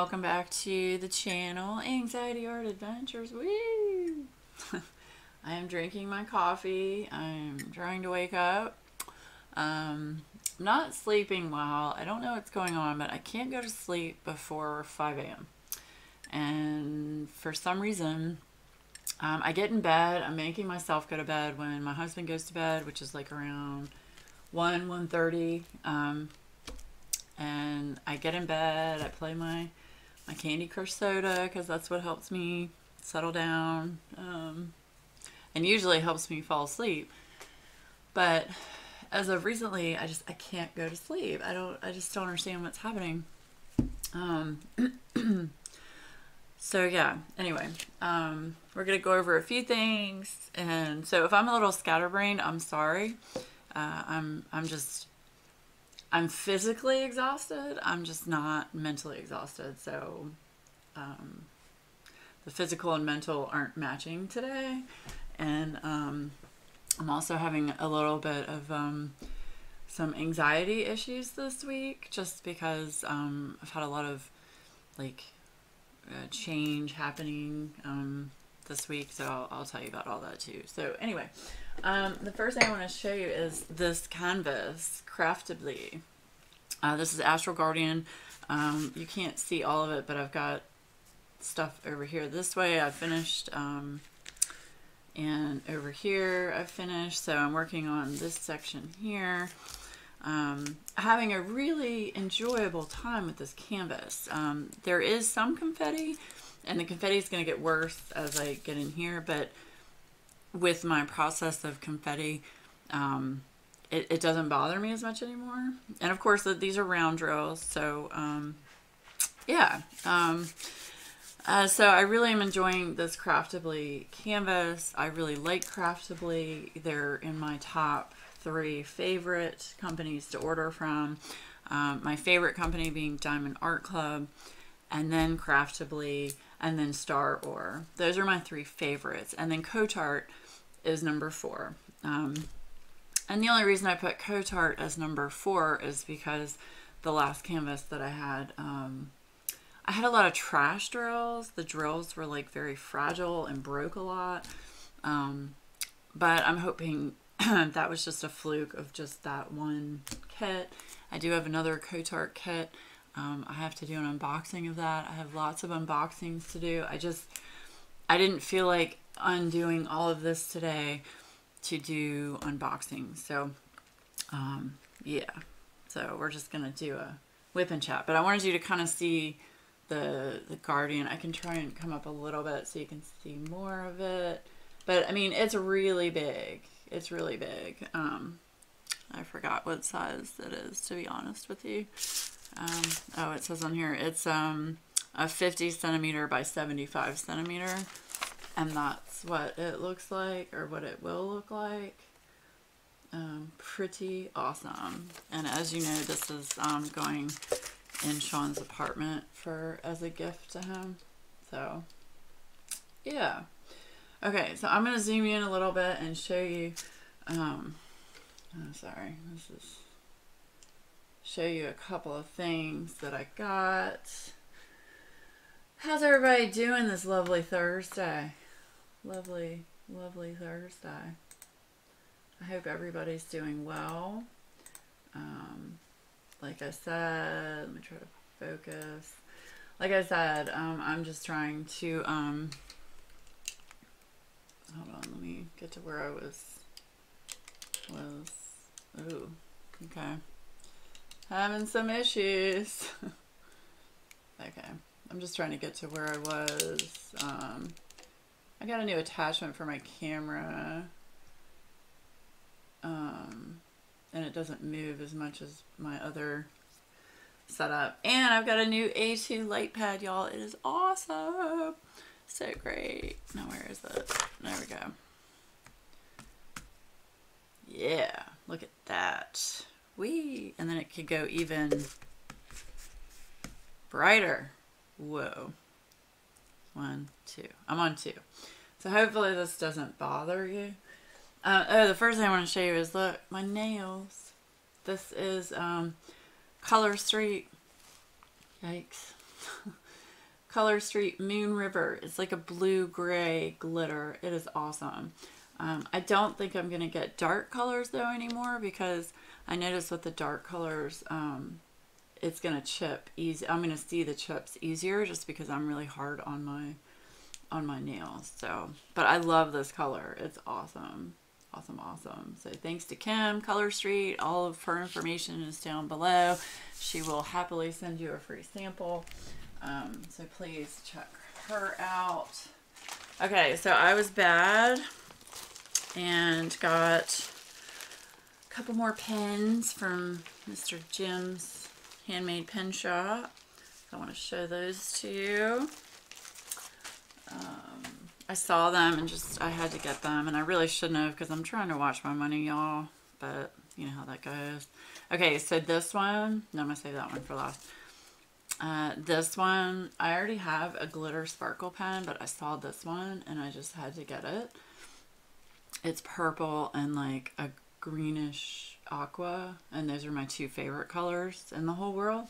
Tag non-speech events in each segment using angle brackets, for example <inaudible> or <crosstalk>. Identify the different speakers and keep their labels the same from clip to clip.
Speaker 1: welcome back to the channel Anxiety Art Adventures. Woo! <laughs> I am drinking my coffee. I'm trying to wake up. Um, I'm not sleeping well. I don't know what's going on, but I can't go to sleep before 5 a.m. And for some reason, um, I get in bed. I'm making myself go to bed when my husband goes to bed, which is like around 1, 1.30. Um, and I get in bed. I play my, my Candy Crush soda because that's what helps me settle down um, and usually helps me fall asleep. But as of recently, I just I can't go to sleep. I don't. I just don't understand what's happening. Um. <clears throat> so yeah. Anyway, um, we're gonna go over a few things, and so if I'm a little scatterbrained, I'm sorry. Uh, I'm I'm just I'm physically exhausted. I'm just not mentally exhausted. So um, the physical and mental aren't matching today, and um, I'm also having a little bit of um, some anxiety issues this week just because um, I've had a lot of like uh, change happening um, this week. So I'll, I'll, tell you about all that too. So, anyway, um, the first thing I want to show you is this canvas, Craftibly. Uh, this is Astral Guardian. Um, you can't see all of it, but I've got stuff over here this way. I finished um, and over here I've finished so I'm working on this section here um, having a really enjoyable time with this canvas um, there is some confetti and the confetti is going to get worse as I get in here but with my process of confetti um, it, it, doesn't bother me as much anymore and of course these are round drills so um, yeah um, uh, so I really am enjoying this Craftibly canvas. I really like Craftibly. They're in my top three favorite companies to order from. Um, my favorite company being Diamond Art Club, and then Craftibly, and then Star Ore. Those are my three favorites. And then Cotart is number four. Um, and the only reason I put Cotart as number four is because the last canvas that I had um, I had a lot of trash drills. The drills were like very fragile and broke a lot. Um, but I'm hoping <clears throat> that was just a fluke of just that one kit. I do have another Cotart kit. Um, I have to do an unboxing of that. I have lots of unboxings to do. I just, I didn't feel like undoing all of this today to do unboxing. So, um, yeah. So we're just going to do a WIP and chat. But I wanted you to kind of see the the Guardian. I can try and come up a little bit so you can see more of it. But I mean, it's really big. It's really big. Um, I forgot what size it is to be honest with you. Um, oh, it says on here it's um, a 50 centimeter by 75 centimeter, and that's what it looks like or what it will look like. Um, pretty awesome. And as you know, this is um, going in Sean's apartment for as a gift to him. So, yeah. Okay, so I'm going to zoom in a little bit and show you, um, oh, sorry, this is, show you a couple of things that I got. How's everybody doing this lovely Thursday? Lovely, lovely Thursday. I hope everybody's doing well. Um, like I said, let me try to focus. Like I said, um, I'm just trying to, um, hold on, let me get to where I was, was, ooh, okay. Having some issues. <laughs> okay, I'm just trying to get to where I was. Um, I got a new attachment for my camera. Um, and it doesn't move as much as my other setup. And I've got a new A2 light pad, y'all. It is awesome. So great. Now where is it? There we go. Yeah, look at that. Wee. And then it could go even brighter. Whoa. One, two. I'm on two. So hopefully this doesn't bother you. Uh, oh, the first thing I want to show you is look, my nails. This is um, Color Street. Yikes. <laughs> Color Street Moon River. It's like a blue gray glitter. It is awesome. Um, I don't think I'm going to get dark colors though anymore because I noticed with the dark colors, um, it's going to chip easy. I'm going to see the chips easier just because I'm really hard on my on my nails. So, but I love this color. It's awesome. Awesome, awesome. So thanks to Kim, Color Street. All of her information is down below. She will happily send you a free sample. Um, so please check her out. Okay, so I was bad and got a couple more pens from Mr. Jim's Handmade Pen Shop. I want to show those to you. Um, I saw them and just, I had to get them. And I really shouldn't have because I'm trying to watch my money, y'all. But you know how that goes. Okay, so this one, no, I'm going to save that one for last. Uh, this one, I already have a glitter sparkle pen, but I saw this one and I just had to get it. It's purple and like a greenish aqua, and those are my two favorite colors in the whole world.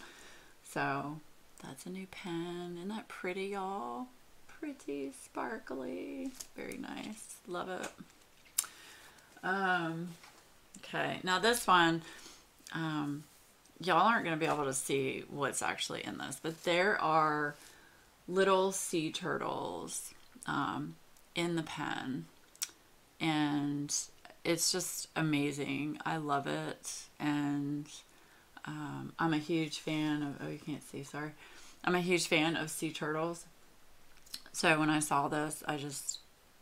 Speaker 1: So that's a new pen. Isn't that pretty, y'all? Pretty, sparkly, very nice. Love it. Um, okay, now this one, um, y'all aren't going to be able to see what's actually in this, but there are little sea turtles um, in the pen. And it's just amazing. I love it. And um, I'm a huge fan of, oh, you can't see, sorry. I'm a huge fan of sea turtles. So when I saw this, I just,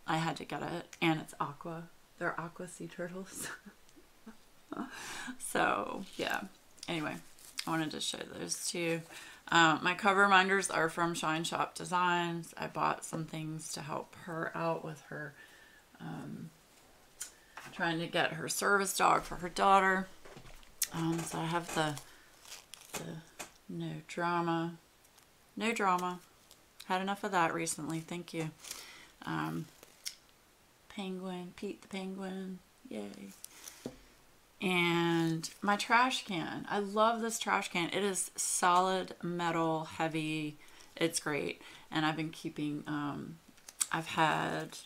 Speaker 1: I had to get it. And it's aqua. They're aqua sea turtles. <laughs> so, yeah anyway, I wanted to show those two. Um, my cover reminders are from Shine Shop Designs. I bought some things to help her out with her um, trying to get her service dog for her daughter. Um, so I have the, the no drama. No drama. Had enough of that recently. Thank you. Um, penguin. Pete the penguin. Yay and my trash can. I love this trash can. It is solid metal, heavy. It's great. And I've been keeping, um, I've had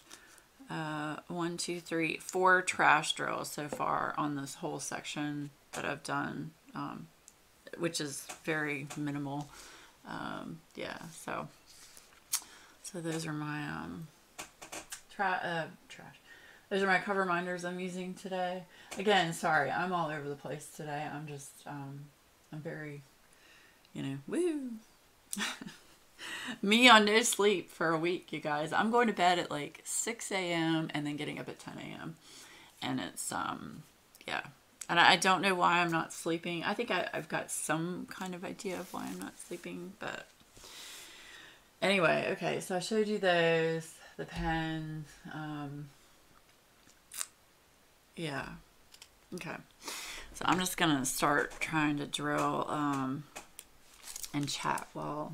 Speaker 1: uh, one, two, three, four trash drills so far on this whole section that I've done, um, which is very minimal. Um, yeah, so, so those are my, um, tra uh, trash. Those are my cover minders I'm using today. Again, sorry, I'm all over the place today. I'm just, um, I'm very, you know, woo. <laughs> Me on no sleep for a week, you guys. I'm going to bed at like 6 a.m. and then getting up at 10 a.m. And it's, um, yeah. And I, don't know why I'm not sleeping. I think I, I've got some kind of idea of why I'm not sleeping, but anyway, okay. So I showed you those, the pens, um, yeah. Okay. So I'm just going to start trying to drill um, and chat while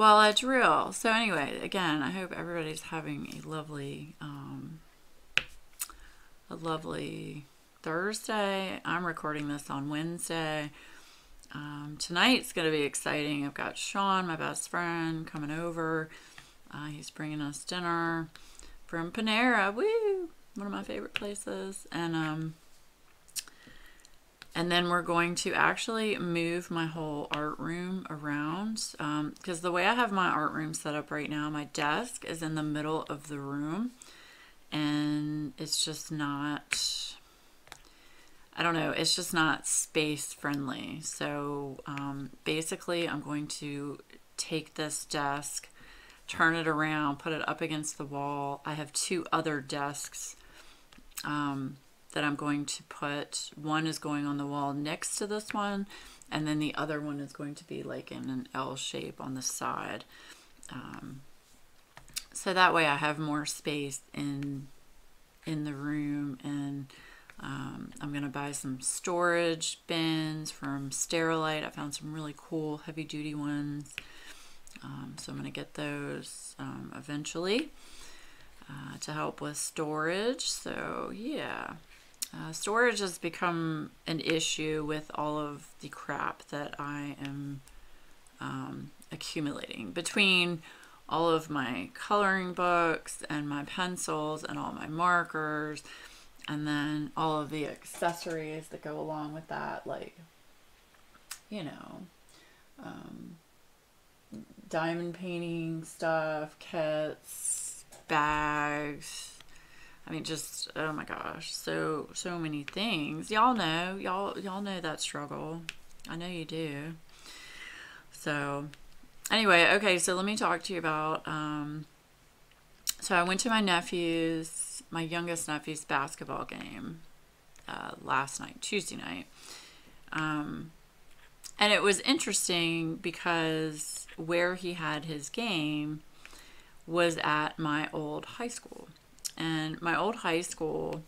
Speaker 1: while it's real. So anyway, again, I hope everybody's having a lovely um, a lovely Thursday. I'm recording this on Wednesday. Um, tonight's going to be exciting. I've got Sean, my best friend, coming over. Uh, he's bringing us dinner from Panera. Woo! One of my favorite places. And um, and then we're going to actually move my whole art room around because um, the way I have my art room set up right now, my desk is in the middle of the room and it's just not, I don't know, it's just not space friendly. So um, basically I'm going to take this desk, turn it around, put it up against the wall. I have two other desks um, that I'm going to put. One is going on the wall next to this one, and then the other one is going to be like in an L shape on the side. Um, so that way I have more space in in the room and um, I'm going to buy some storage bins from Sterilite. I found some really cool heavy duty ones. Um, so I'm going to get those um, eventually uh, to help with storage. So yeah, uh, storage has become an issue with all of the crap that I am um, accumulating between all of my coloring books and my pencils and all my markers and then all of the accessories that go along with that like you know um, diamond painting stuff kits bags i mean just oh my gosh so so many things y'all know y'all y'all know that struggle i know you do so anyway, okay, so let me talk to you about. Um, so I went to my nephew's, my youngest nephew's basketball game uh, last night, Tuesday night. Um, and it was interesting because where he had his game was at my old high school. And my old high school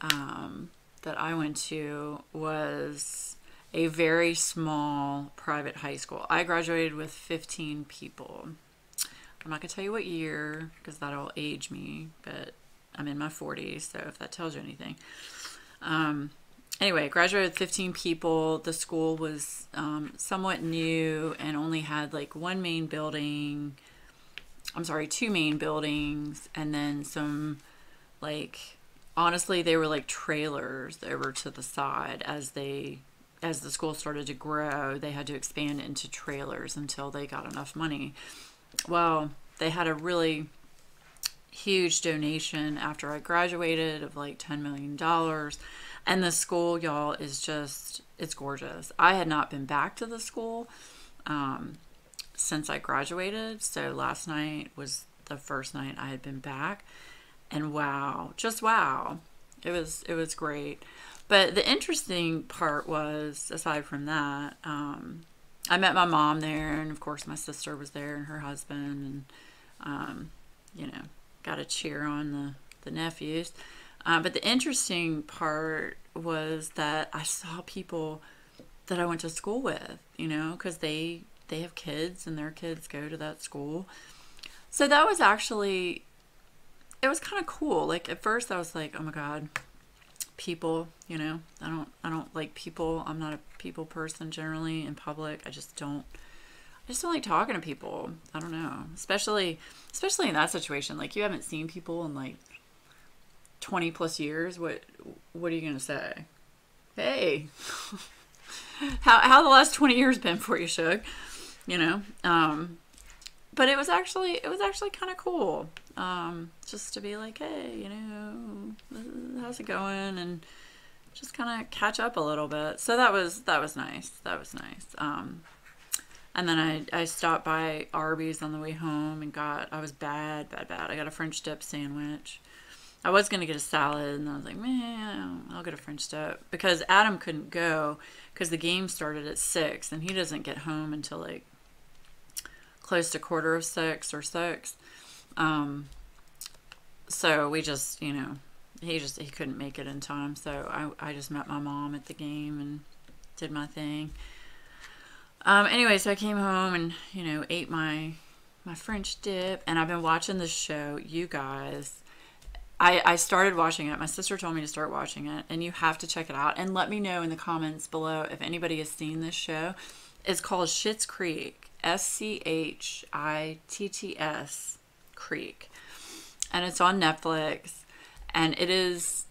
Speaker 1: um, that I went to was a very small private high school. I graduated with 15 people. I'm not going to tell you what year because that'll age me, but I'm in my 40s, so if that tells you anything. Um, anyway, graduated with 15 people. The school was um, somewhat new and only had like one main building. I'm sorry, two main buildings, and then some like honestly, they were like trailers over to the side as they as the school started to grow, they had to expand into trailers until they got enough money. Well, they had a really huge donation after I graduated of like $10 million. And the school, y'all, is just, it's gorgeous. I had not been back to the school um, since I graduated. So last night was the first night I had been back. And wow, just wow. It was, it was great. But the interesting part was, aside from that, um, I met my mom there, and of course my sister was there and her husband, and um, you know, got a cheer on the the nephews. Uh, but the interesting part was that I saw people that I went to school with, you know, because they they have kids and their kids go to that school. So that was actually it was kind of cool. Like at first I was like, "Oh my god, people you know i don't i don't like people. I'm not a people person generally in public. I just don't i just don't like talking to people. I don't know. Especially especially in that situation. Like you haven't seen people in like 20 plus years. What what are you gonna say? Hey. <laughs> How how the last 20 years been for you Shug? You know? Um but it was actually it was actually kind of cool um, just to be like hey you know how's it going? and just kind of catch up a little bit. So that was that was nice that was nice. Um, and then I, I stopped by Arby's on the way home and got I was bad bad bad. I got a French dip sandwich. I was gonna get a salad and I was like man I'll get a French dip. Because Adam couldn't go because the game started at six and he doesn't get home until like close to quarter of six or six. Um, so we just, you know, he just he couldn't make it in time. So I I just met my mom at the game and did my thing. Um, anyway, so I came home and you know ate my my French dip, and I've been watching this show. You guys, I I started watching it. My sister told me to start watching it, and you have to check it out. And let me know in the comments below if anybody has seen this show. It's called Schitt's Creek S C H I T T S Creek. And it's on Netflix. And it is,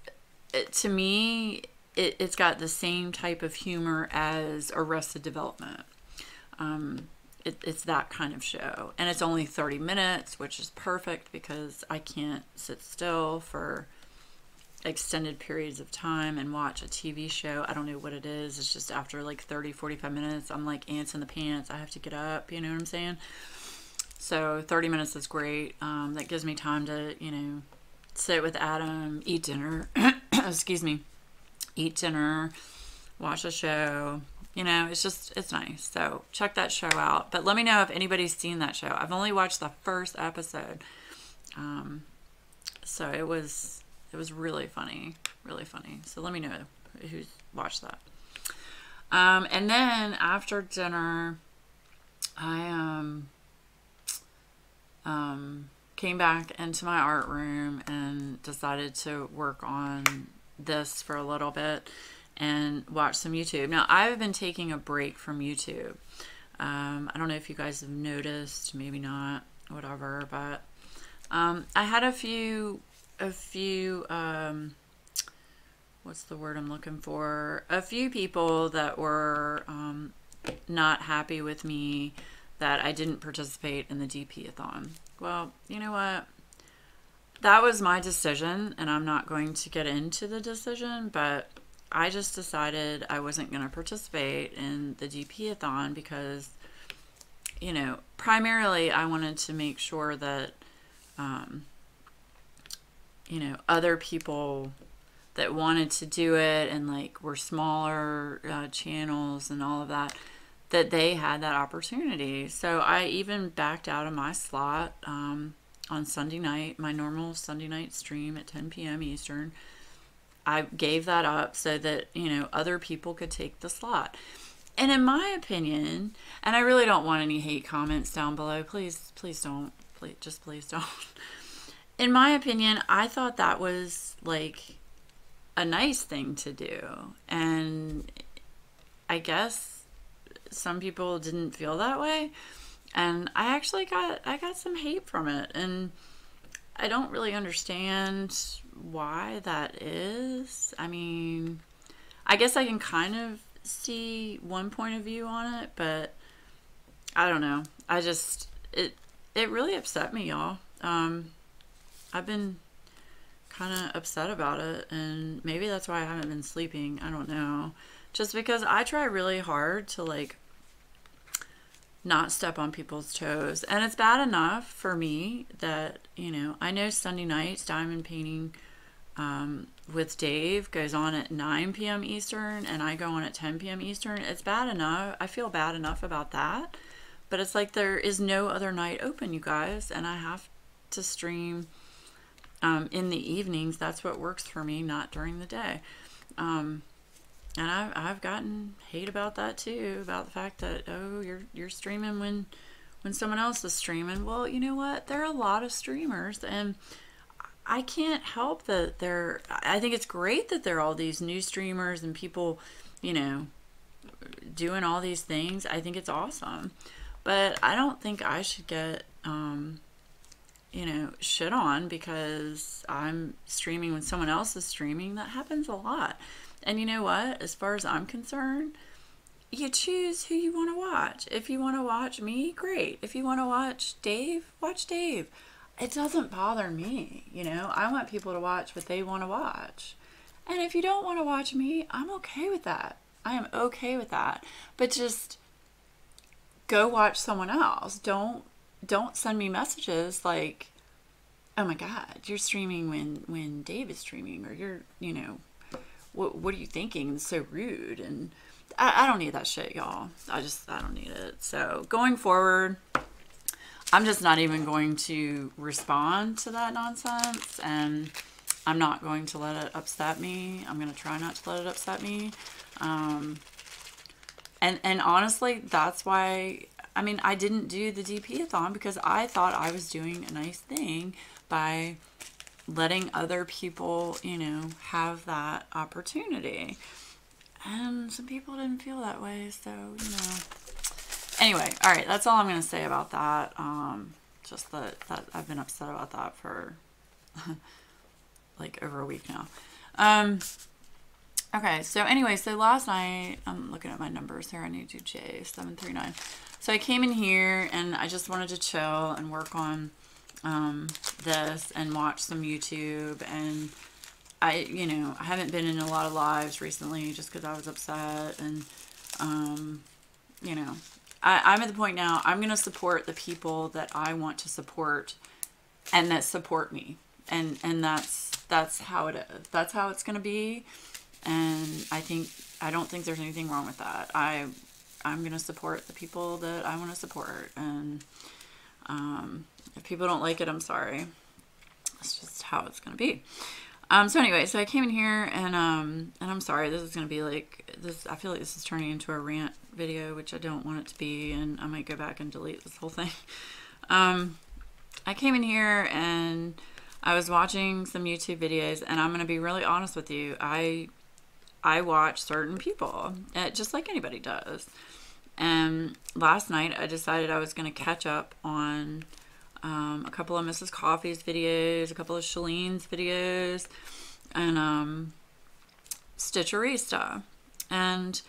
Speaker 1: it, to me, it, it's got the same type of humor as Arrested Development. Um, it, it's that kind of show. And it's only 30 minutes, which is perfect because I can't sit still for extended periods of time and watch a TV show. I don't know what it is. It's just after like 30, 45 minutes, I'm like ants in the pants. I have to get up. You know what I'm saying? So 30 minutes is great. Um, that gives me time to, you know, sit with Adam, eat dinner. <coughs> excuse me. Eat dinner, watch a show. You know, it's just, it's nice. So check that show out. But let me know if anybody's seen that show. I've only watched the first episode. Um, so it was it was really funny, really funny. So let me know who's watched that. Um, and then after dinner, I um, um, came back into my art room and decided to work on this for a little bit and watch some YouTube. Now, I've been taking a break from YouTube. Um, I don't know if you guys have noticed, maybe not, whatever, but um, I had a few, a few, um, what's the word I'm looking for? A few people that were um, not happy with me that I didn't participate in the DP-a-thon. Well, you know what? That was my decision, and I'm not going to get into the decision, but I just decided I wasn't going to participate in the DP-a-thon because, you know, primarily I wanted to make sure that, um, you know, other people that wanted to do it and like were smaller uh, channels and all of that that they had that opportunity. So i even backed out of my slot um, on sunday night my normal sunday night stream at 10 p.m eastern. I gave that up so that you know other people could take the slot. And in my opinion and i really don't want any hate comments down below please please don't please just please don't <laughs> in my opinion i thought that was like a nice thing to do. And I guess some people didn't feel that way. And I actually got I got some hate from it and I don't really understand why that is. I mean, I guess I can kind of see one point of view on it, but I don't know. I just it it really upset me, y'all. Um I've been kind of upset about it and maybe that's why I haven't been sleeping. I don't know. Just because I try really hard to like not step on people's toes. And it's bad enough for me that, you know, I know Sunday nights diamond painting um, with Dave goes on at 9 p.m. Eastern and I go on at 10 p.m. Eastern. It's bad enough. I feel bad enough about that. But it's like there is no other night open, you guys, and I have to stream um, in the evenings. That's what works for me, not during the day. Um, and I've, I've gotten hate about that too, about the fact that oh you're you're streaming when when someone else is streaming. Well, you know what? There are a lot of streamers, and I can't help that they're. I think it's great that there are all these new streamers and people, you know, doing all these things. I think it's awesome, but I don't think I should get um, you know, shit on because I'm streaming when someone else is streaming. That happens a lot. And you know what? As far as I'm concerned, you choose who you want to watch. If you want to watch me, great. If you want to watch Dave, watch Dave. It doesn't bother me, you know. I want people to watch what they want to watch. And if you don't want to watch me, I'm okay with that. I am okay with that. But just go watch someone else. Don't don't send me messages like, "Oh my God, you're streaming when when Dave is streaming," or "You're you know, what what are you thinking? It's so rude." And I, I don't need that shit, y'all. I just I don't need it. So going forward, I'm just not even going to respond to that nonsense, and I'm not going to let it upset me. I'm going to try not to let it upset me. Um, and and honestly, that's why I mean, I didn't do the DP-a-thon because I thought I was doing a nice thing by letting other people, you know, have that opportunity. And some people didn't feel that way, so, you know. Anyway, all right, that's all I'm going to say about that. Um, just that, that I've been upset about that for <laughs> like over a week now. Um, okay, so anyway, so last night, I'm looking at my numbers here. on YouTube, J739. So I came in here and I just wanted to chill and work on um, this and watch some YouTube. And I, you know, I haven't been in a lot of lives recently just because I was upset. And, um, you know, I, I'm at the point now, I'm going to support the people that I want to support and that support me. And, and that's, that's how it is. That's how it's going to be. And I think, I don't think there's anything wrong with that. I I'm going to support the people that I want to support. And um, if people don't like it, I'm sorry. That's just how it's going to be. Um, so anyway, so I came in here and, um, and I'm sorry, this is going to be like this. I feel like this is turning into a rant video, which I don't want it to be. And I might go back and delete this whole thing. <laughs> Um, I came in here and I was watching some YouTube videos and I'm going to be really honest with you. I, I watch certain people, uh, just like anybody does And last night I decided I was going to catch up on um, a couple of Mrs. Coffee's videos, a couple of Shalene's videos, and um, Stitcherista. And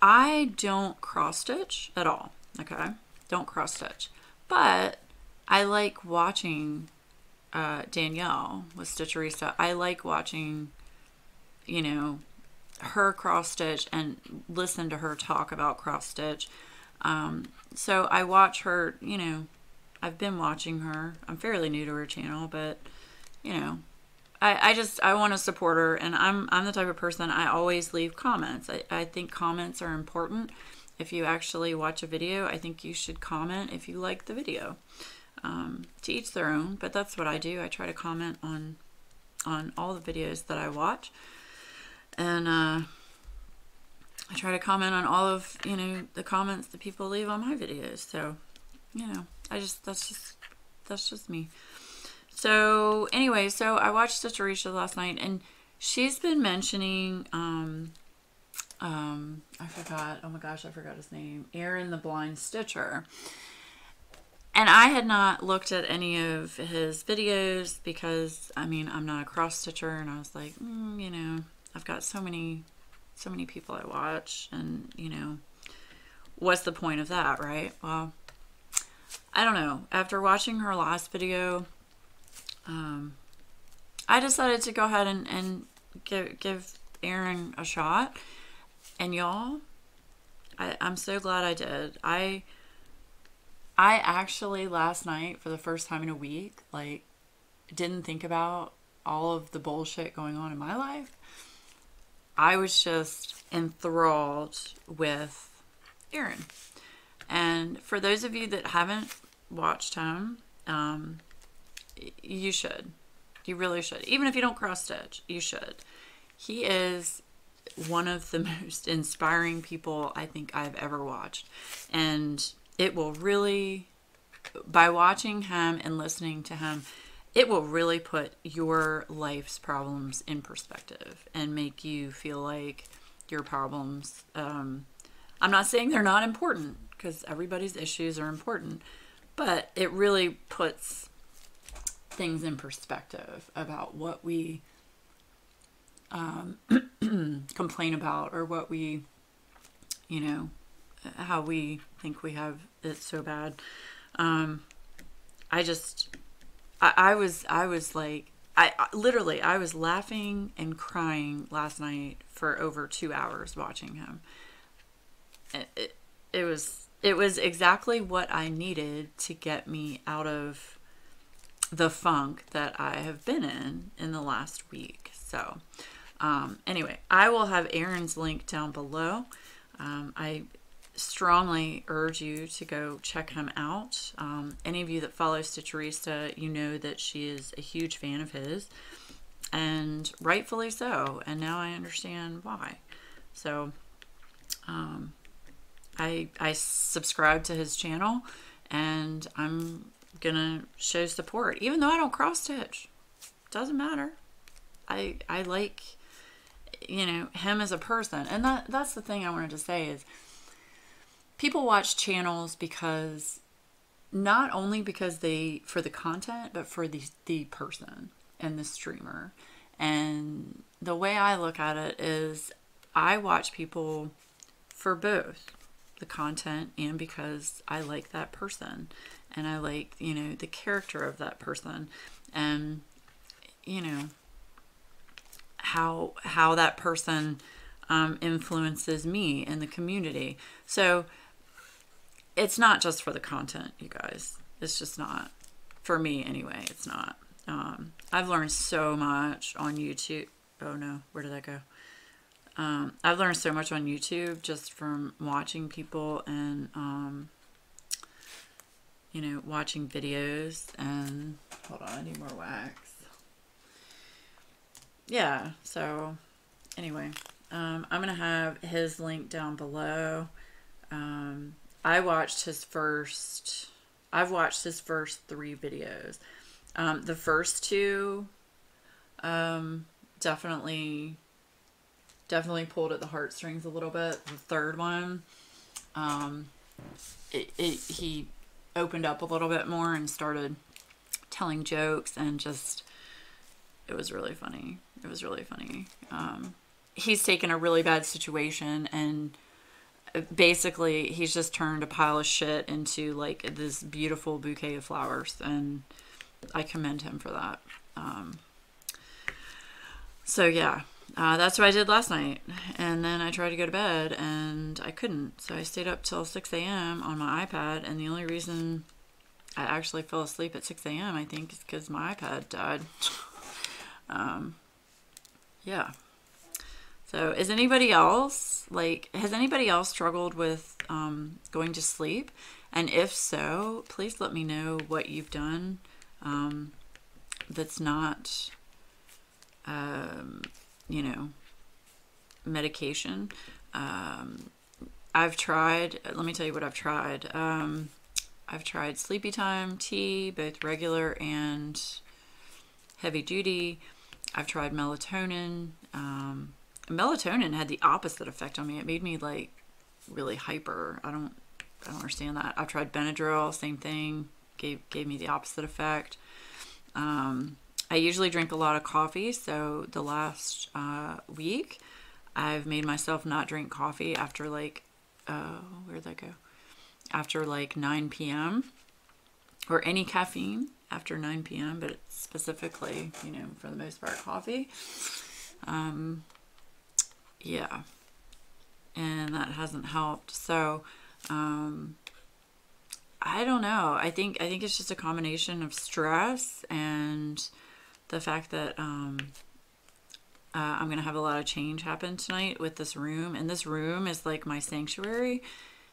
Speaker 1: I don't cross stitch at all. Okay. Don't cross stitch. But I like watching uh, Danielle with Stitcherista. I like watching, you know, her cross stitch and listen to her talk about cross stitch. Um, so I watch her, you know, I've been watching her. I'm fairly new to her channel, but you know, I, I just I want to support her and I'm I'm the type of person I always leave comments. I, I think comments are important. If you actually watch a video, I think you should comment if you like the video. Um, to each their own, but that's what I do. I try to comment on on all the videos that I watch and uh, I try to comment on all of you know the comments that people leave on my videos. So you know, I just that's just that's just me. So anyway, so I watched Stitcherista last night, and she's been mentioning um um I forgot oh my gosh I forgot his name Aaron the Blind Stitcher. And I had not looked at any of his videos because, I mean, I'm not a cross stitcher, and I was like, mm, you know, I've got so many so many people I watch and you know what's the point of that, right? Well, I don't know. After watching her last video, um, I decided to go ahead and, and give, give Aaron a shot. And y'all, I'm so glad I did. I I actually last night for the first time in a week, like didn't think about all of the bullshit going on in my life I was just enthralled with Aaron. And for those of you that haven't watched him, um, you should. You really should. Even if you don't cross stitch, you should. He is one of the <laughs> most inspiring people I think I've ever watched. And it will really, by watching him and listening to him, it will really put your life's problems in perspective and make you feel like your problems um, i'm not saying they're not important because everybody's issues are important but it really puts things in perspective about what we um, <clears throat> complain about or what we you know how we think we have it so bad. Um, i just I, I was I was like I, I literally I was laughing and crying last night for over two hours watching him. It, it, it was it was exactly what I needed to get me out of the funk that I have been in in the last week. So, um, anyway, I will have Aaron's link down below. Um, I strongly urge you to go check him out. Um, any of you that follow Stitcherista, you know that she is a huge fan of his, and rightfully so. And now I understand why. So, um, I I subscribe to his channel, and I'm gonna show support, even though I don't cross stitch. Doesn't matter. I I like you know him as a person, and that that's the thing I wanted to say is people watch channels because not only because they for the content but for the the person and the streamer. And the way i look at it is i watch people for both the content and because i like that person and i like you know the character of that person. And you know how how that person um, influences me in the community. So it's not just for the content, you guys. It's just not. For me, anyway, it's not. Um, I've learned so much on YouTube. Oh no, where did that go? Um, I've learned so much on YouTube just from watching people and, um, you know, watching videos and hold on, I need more wax. Yeah, so anyway, um, I'm going to have his link down below. Um, I watched his first. I've watched his first three videos. Um, the first two, um, definitely, definitely pulled at the heartstrings a little bit. The third one, um, it, it, he opened up a little bit more and started telling jokes and just it was really funny. It was really funny. Um, he's taken a really bad situation and basically he's just turned a pile of shit into like this beautiful bouquet of flowers and I commend him for that. Um, so yeah, uh, that's what I did last night. And then I tried to go to bed and I couldn't. So I stayed up till 6 a.m. on my iPad. And the only reason I actually fell asleep at 6 a.m., I think, is because my iPad died. <laughs> um, yeah. So is anybody else, like, has anybody else struggled with um, going to sleep? And if so, please let me know what you've done um, that's not um, you know, medication. Um, I've tried, let me tell you what I've tried. Um, I've tried Sleepy Time tea, both regular and heavy duty. I've tried melatonin. Um, melatonin had the opposite effect on me. It made me like really hyper. I don't, I don't understand that. I've tried Benadryl, same thing. Gave gave me the opposite effect. Um, I usually drink a lot of coffee, so the last uh, week I've made myself not drink coffee after like, uh, where'd that go? After like 9 p.m. or any caffeine after 9 p.m., but specifically, you know, for the most part, coffee. Um, yeah. And that hasn't helped. So, um, I don't know. I think I think it's just a combination of stress and the fact that um, uh, I'm to have a lot of change happen tonight with this room. And this room is like my sanctuary.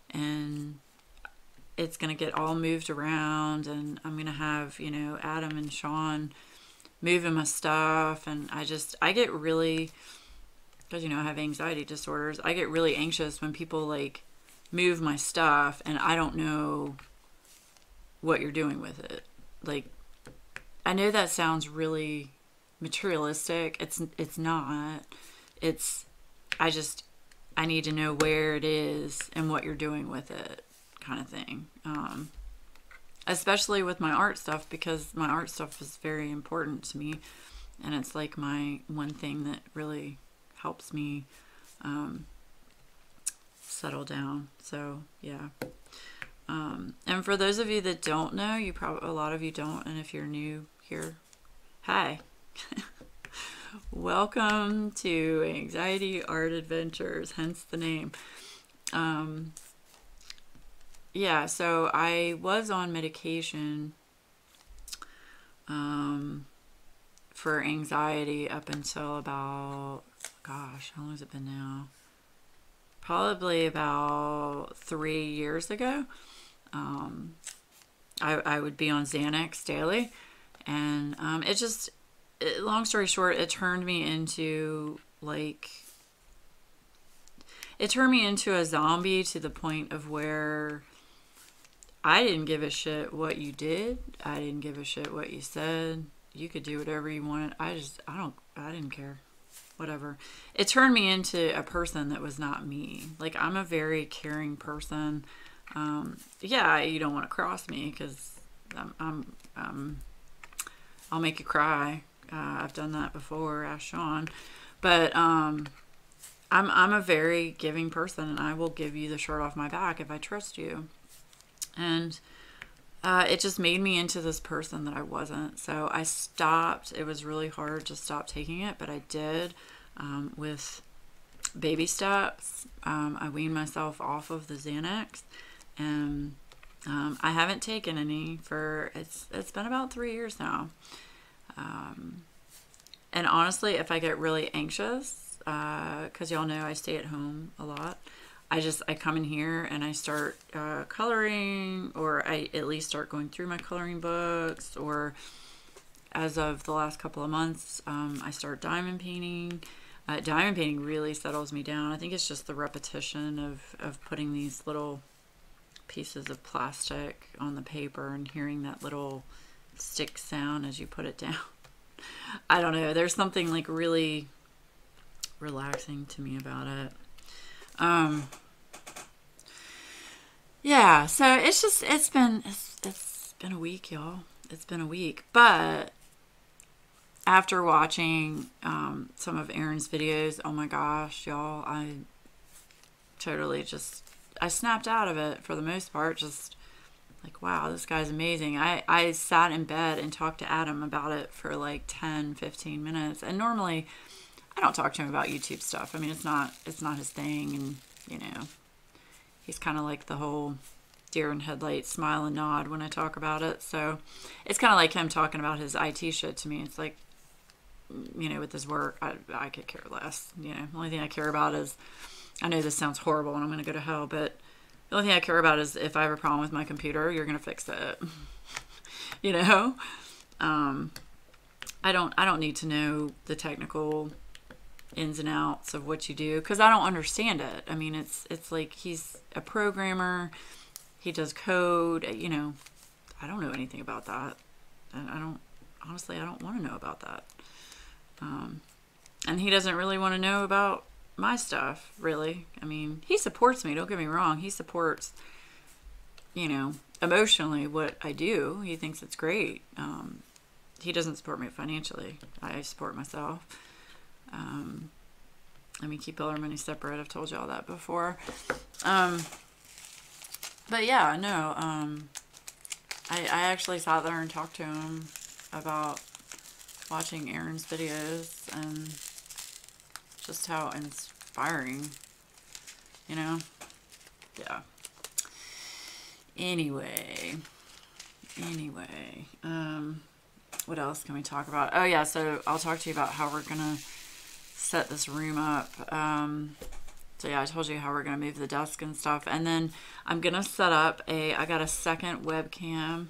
Speaker 1: And it's to get all moved around. And I'm to have, you know, Adam and Sean moving my stuff. And I just, I get really, because, you know, I have anxiety disorders. I get really anxious when people like move my stuff and I don't know what you're doing with it. Like, I know that sounds really materialistic. It's it's not. It's I just I need to know where it is and what you're doing with it, kind of thing. Um, especially with my art stuff because my art stuff is very important to me, and it's like my one thing that really helps me um, settle down. So yeah. Um, and for those of you that don't know, you probably a lot of you don't, and if you're new, here. Hi. <laughs> Welcome to Anxiety Art Adventures, hence the name. Um, yeah, so I was on medication um, for anxiety up until about, gosh, how long has it been now? Probably about three years ago. Um, I, I would be on Xanax daily and um, it just it, long story short it turned me into like it turned me into a zombie to the point of where I didn't give a shit what you did. I didn't give a shit what you said. You could do whatever you wanted. I just, I don't, I didn't care. Whatever. It turned me into a person that was not me. Like, I'm a very caring person. Um, yeah, you don't want to cross me because I'm, I'm, I'm I'll make you cry. Uh, I've done that before. Ask Sean, but um, I'm I'm a very giving person, and I will give you the shirt off my back if I trust you. And uh, it just made me into this person that I wasn't. So I stopped. It was really hard to stop taking it, but I did um, with baby steps. Um, I weaned myself off of the Xanax, and um, I haven't taken any for it's it's been about three years now. Um, and honestly, if I get really anxious, because uh, y'all know I stay at home a lot, I just I come in here and I start uh, coloring, or I at least start going through my coloring books, or as of the last couple of months, um, I start diamond painting. Uh, diamond painting really settles me down. I think it's just the repetition of, of putting these little pieces of plastic on the paper and hearing that little stick sound as you put it down. <laughs> I don't know. There's something like really relaxing to me about it. Um, yeah, so it's just it's been it's, it's been a week, y'all. It's been a week, but after watching um, some of Aaron's videos, oh my gosh, y'all, I totally just I snapped out of it for the most part. Just like wow, this guy's amazing. I I sat in bed and talked to Adam about it for like 10, 15 minutes, and normally I don't talk to him about YouTube stuff. I mean, it's not it's not his thing, and you know, he's kind of like the whole deer in headlights smile and nod when I talk about it. So it's kind of like him talking about his IT shit to me. It's like, you know, with his work, I, I could care less. You know, the only thing I care about is, I know this sounds horrible and I'm going to go to hell, but the only thing I care about is if I have a problem with my computer, you're going to fix it. <laughs> you know, um, I don't, I don't need to know the technical ins and outs of what you do because I don't understand it. I mean, it's, it's like he's a programmer he does code. You know, I don't know anything about that. And I don't, honestly, I don't want to know about that. Um, and he doesn't really want to know about my stuff, really. I mean, he supports me, don't get me wrong. He supports, you know, emotionally what I do. He thinks it's great. Um, he doesn't support me financially. I support myself. Um, mean, keep all our money separate. I've told you all that before. Um, but yeah, no, um, I, I actually sat there and talked to him about watching Aaron's videos and just how inspiring, you know? Yeah. Anyway, anyway, um, what else can we talk about? Oh yeah, so I'll talk to you about how we're gonna set this room up. Um, so yeah, I told you how we're going to move the desk and stuff. And then I'm going to set up a, I got a second webcam.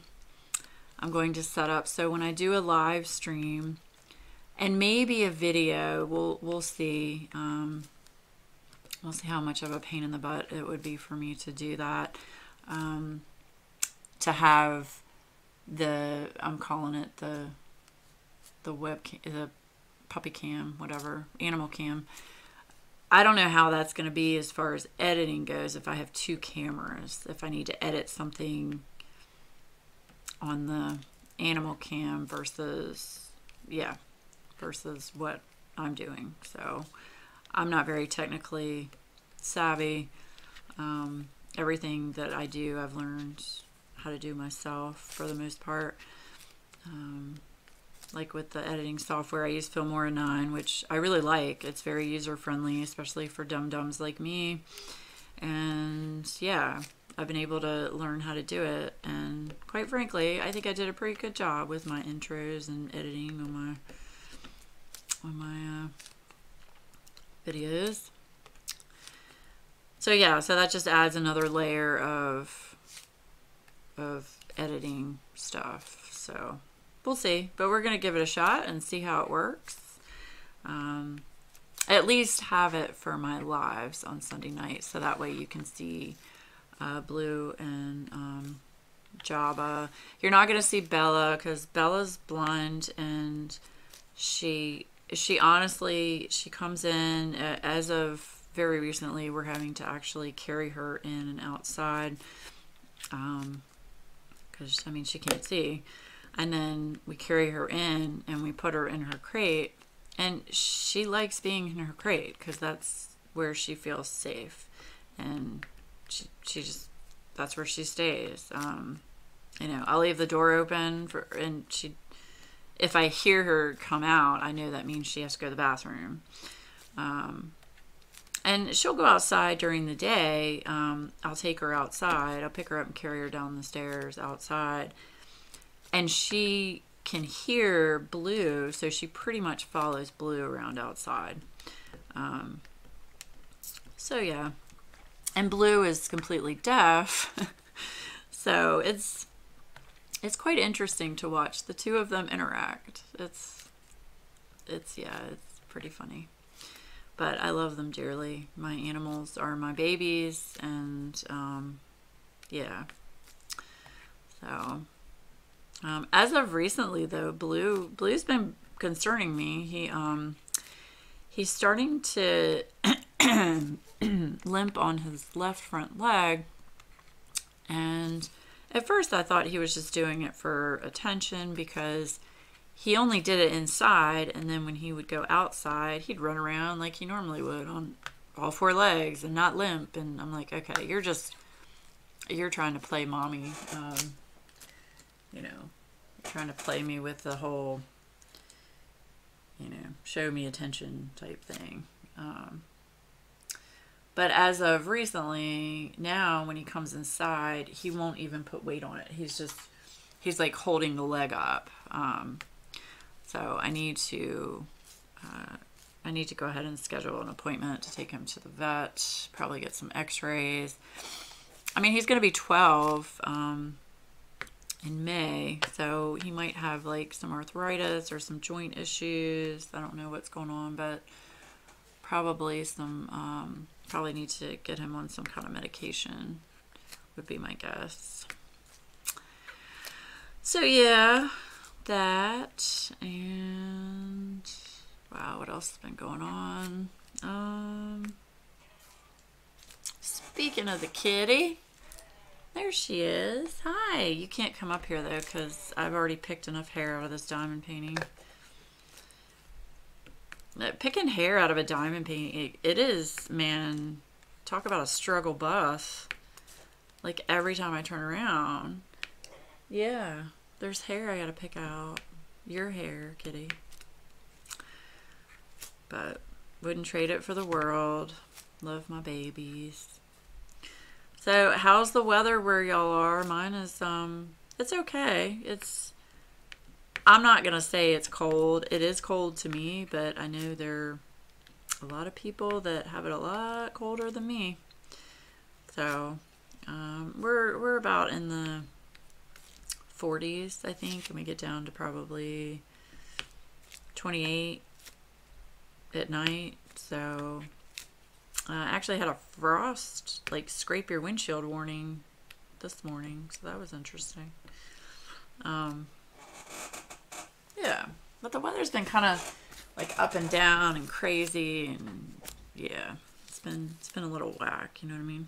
Speaker 1: I'm going to set up. So when I do a live stream and maybe a video, we'll, we'll see. Um, we'll see how much of a pain in the butt it would be for me to do that. Um, to have the, I'm calling it the, the webcam, the puppy cam, whatever, animal cam I don't know how that's going to be as far as editing goes if I have two cameras. If I need to edit something on the animal cam versus, yeah, versus what I'm doing. So I'm not very technically savvy. Um, everything that I do, I've learned how to do myself for the most part. Um, like with the editing software, I use Filmora 9, which I really like. It's very user friendly, especially for dum dums like me. And yeah, I've been able to learn how to do it. And quite frankly, I think I did a pretty good job with my intros and editing on my on my uh, videos. So yeah, so that just adds another layer of of editing stuff. So we'll see. But we're going to give it a shot and see how it works. Um, at least have it for my lives on Sunday night so that way you can see uh, Blue and um, Jabba. You're not going to see Bella because Bella's blind and she she honestly she comes in as of very recently we're having to actually carry her in and outside um because I mean she can't see and then we carry her in and we put her in her crate. And she likes being in her crate because that's where she feels safe. And she, she just that's where she stays. Um, you know i'll leave the door open for and she if i hear her come out i know that means she has to go to the bathroom. Um, and she'll go outside during the day. Um, i'll take her outside. I'll pick her up and carry her down the stairs outside and she can hear Blue, so she pretty much follows Blue around outside. Um, so yeah, and Blue is completely deaf, <laughs> so it's it's quite interesting to watch the two of them interact. It's it's yeah, it's pretty funny. But I love them dearly. My animals are my babies, and um, yeah. So um, as of recently, though, Blue Blue's been concerning me. He um, he's starting to <clears throat> limp on his left front leg. And at first I thought he was just doing it for attention because he only did it inside and then when he would go outside he'd run around like he normally would on all four legs and not limp and i'm like okay you're just you're trying to play mommy um, you know trying to play me with the whole you know show me attention type thing. Um, but as of recently now when he comes inside he won't even put weight on it. He's just he's like holding the leg up. Um, so I need to uh, I need to go ahead and schedule an appointment to take him to the vet, probably get some x-rays. I mean, he's going to be 12 um, in May, so he might have like some arthritis or some joint issues. I don't know what's going on, but probably some, um, probably need to get him on some kind of medication would be my guess. So yeah, that and wow what else has been going on um speaking of the kitty there she is hi you can't come up here though because I've already picked enough hair out of this diamond painting uh, picking hair out of a diamond painting it, is man talk about a struggle bus like every time I turn around yeah there's hair I gotta pick out. Your hair, kitty. But wouldn't trade it for the world. Love my babies. So how's the weather where y'all are? Mine is um it's okay. It's I'm not gonna say it's cold. It is cold to me, but I know there are a lot of people that have it a lot colder than me. So um, we're we're about in the 40s, I think, and we get down to probably 28 at night. So uh, actually had a frost, like scrape your windshield warning this morning, so that was interesting. Um, yeah, but the weather's been kind of like up and down and crazy, and yeah, it's been it's been a little whack. You know what I mean?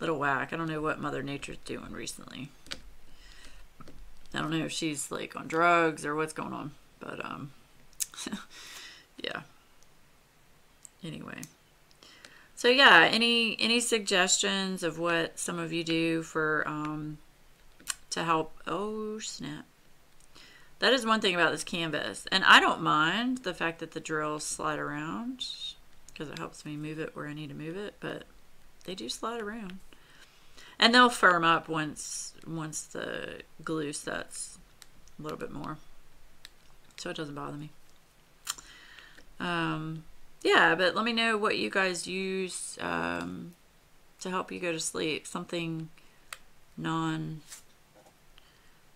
Speaker 1: Little whack. I don't know what Mother Nature's doing recently. I don't know if she's like on drugs or what's going on, but um, <laughs> yeah. Anyway, so yeah, any any suggestions of what some of you do for um to help? Oh snap! That is one thing about this canvas, and I don't mind the fact that the drills slide around because it helps me move it where I need to move it, but they do slide around and they'll firm up once once the glue sets a little bit more so it doesn't bother me um, yeah but let me know what you guys use um, to help you go to sleep. Something non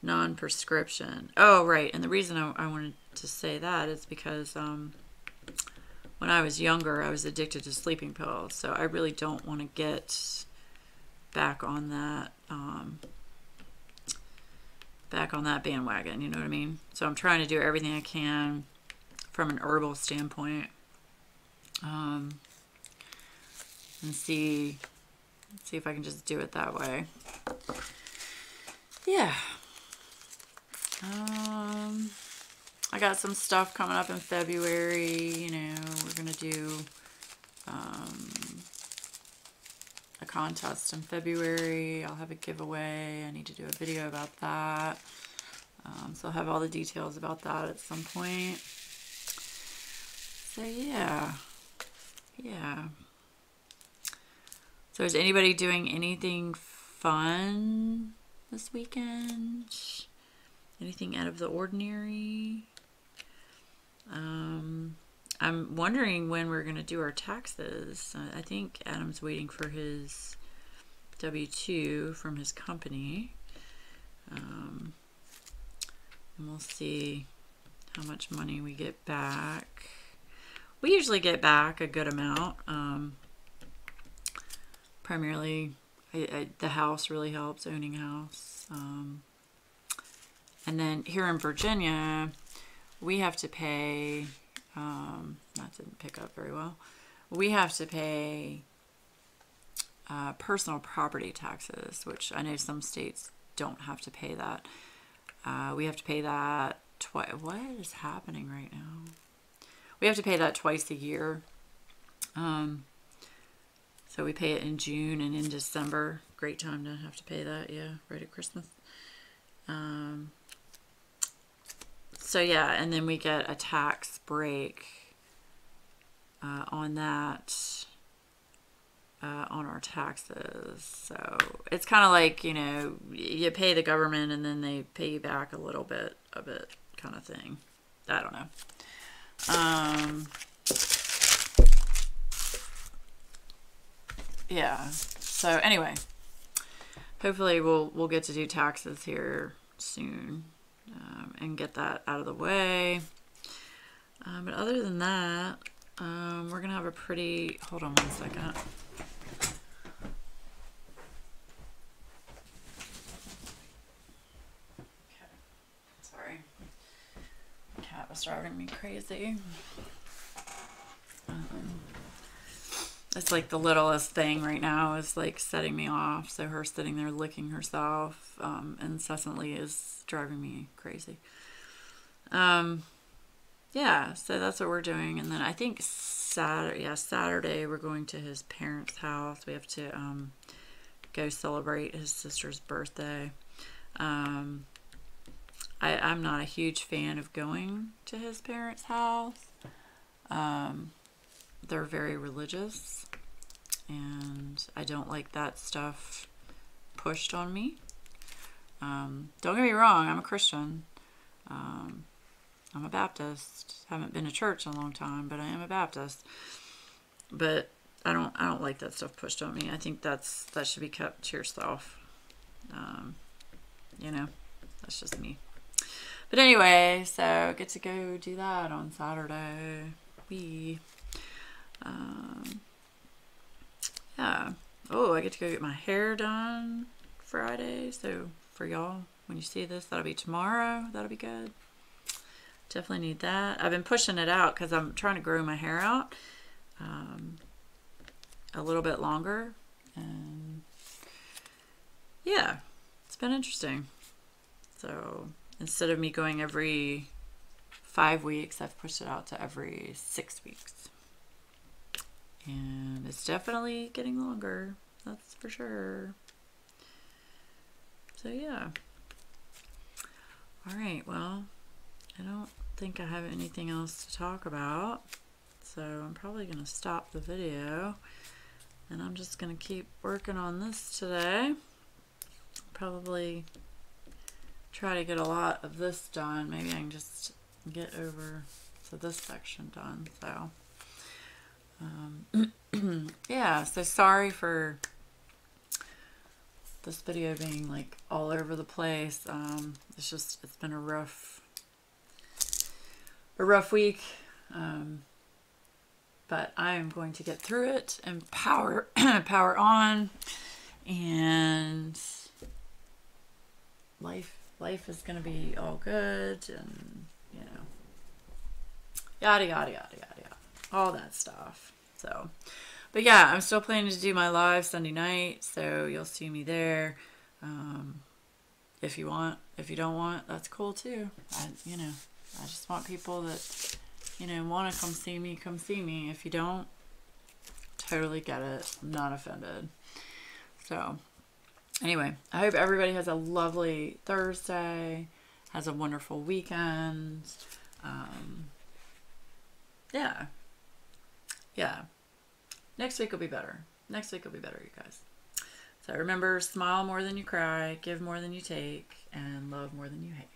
Speaker 1: non-prescription. Oh right and the reason I, I, wanted to say that is because um, when I was younger I was addicted to sleeping pills so I really don't want to get back on that um, back on that bandwagon you know what I mean? So I'm trying to do everything I can from an herbal standpoint um, and see see if I can just do it that way yeah um, I got some stuff coming up in February you know we're gonna do um, a contest in February. I'll have a giveaway. I need to do a video about that. Um, so I'll have all the details about that at some point. So yeah, yeah. So is anybody doing anything fun this weekend? Anything out of the ordinary? Um, I'm wondering when we're going to do our taxes. I think Adam's waiting for his W-2 from his company. Um, and we'll see how much money we get back. We usually get back a good amount. Um, primarily, I, I, the house really helps, owning a house. Um, and then here in Virginia, we have to pay um, that didn't pick up very well. We have to pay uh, personal property taxes, which I know some states don't have to pay that. Uh, we have to pay that twice. What is happening right now? We have to pay that twice a year. Um, so we pay it in June and in December. Great time to have to pay that. Yeah, right at Christmas. Um, so yeah, and then we get a tax break uh, on that uh, on our taxes. So it's kind of like you know you pay the government and then they pay you back a little bit of it, kind of thing. I don't know. Um, yeah. So anyway, hopefully we'll we'll get to do taxes here soon um, and get that out of the way. Um, but other than that, um, we're gonna have a pretty. Hold on one second. Sorry, cat was driving me crazy. Um, it's like the littlest thing right now is like setting me off. So her sitting there licking herself um, incessantly is driving me crazy. Um, yeah, so that's what we're doing. And then I think Saturday, yeah, Saturday we're going to his parents' house. We have to um, go celebrate his sister's birthday. Um, I, I'm not a huge fan of going to his parents' house. Um, they're very religious and I don't like that stuff pushed on me. Um, don't get me wrong, I'm a Christian. Um, I'm a Baptist. Haven't been to church in a long time, but I am a Baptist. But I don't I don't like that stuff pushed on me. I think that's that should be kept to yourself. Um, you know, that's just me. But anyway, so get to go do that on Saturday. We um, yeah. Oh, I get to go get my hair done Friday. So for y'all, when you see this, that'll be tomorrow. That'll be good. Definitely need that. I've been pushing it out because I'm trying to grow my hair out um, a little bit longer. And yeah, it's been interesting. So instead of me going every five weeks, I've pushed it out to every six weeks. And it's definitely getting longer. That's for sure. So, yeah. All right, well, I don't think I have anything else to talk about. So, I'm probably going to stop the video. And I'm just going to keep working on this today. Probably try to get a lot of this done. Maybe I can just get over to this section done. So, um, <clears throat> yeah, so sorry for this video being like all over the place. Um, it's just, it's been a rough, a rough week. Um, but I am going to get through it and power, <clears throat> power on and life, life is going to be all good and, you know, yada, yada, yada, yada, yada, all that stuff. So, but yeah, I'm still planning to do my live Sunday night, so you'll see me there. Um, if you want, if you don't want, that's cool too. I, you know, I just want people that, you know, want to come see me, come see me. If you don't, totally get it. I'm not offended. So, anyway, I hope everybody has a lovely Thursday, has a wonderful weekend. Um, yeah, yeah. Next week will be better. Next week will be better, you guys. So remember, smile more than you cry, give more than you take, and love more than you hate.